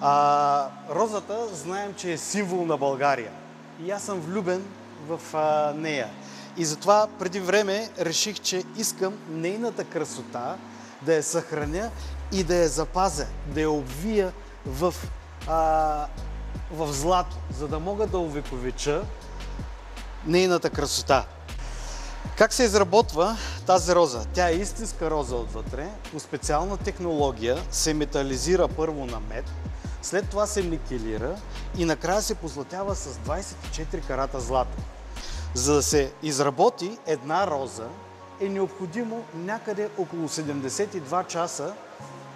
А, розата знаем, че е символ на България. И аз съм влюбен в а, нея. И затова преди време реших, че искам нейната красота да я съхраня и да я запазя, да я обвия в, а, в злато, за да мога да увековеча нейната красота. Как се изработва тази роза? Тя е истинска роза отвътре. По специална технология се метализира първо на мед, след това се никелира и накрая се позлатява с 24 карата злато. За да се изработи една роза е необходимо някъде около 72 часа,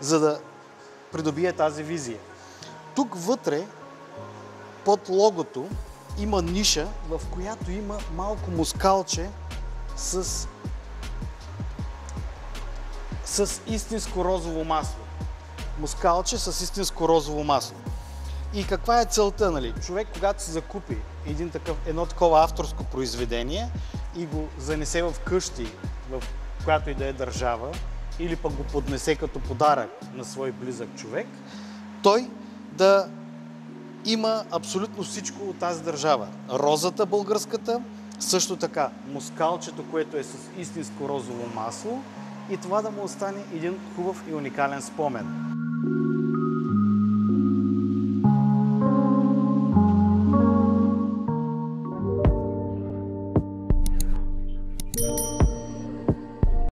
за да придобие тази визия. Тук вътре, под логото, има ниша, в която има малко мускалче с, с истинско розово масло. Мускалче с истинско розово масло. И каква е целта, нали? Човек, когато се закупи един такъв, едно такова авторско произведение и го занесе в къщи, в която и да е държава, или пък го поднесе като подарък на свой близък човек, той да има абсолютно всичко от тази държава. Розата българската, също така мускалчето, което е с истинско розово масло и това да му остане един хубав и уникален спомен.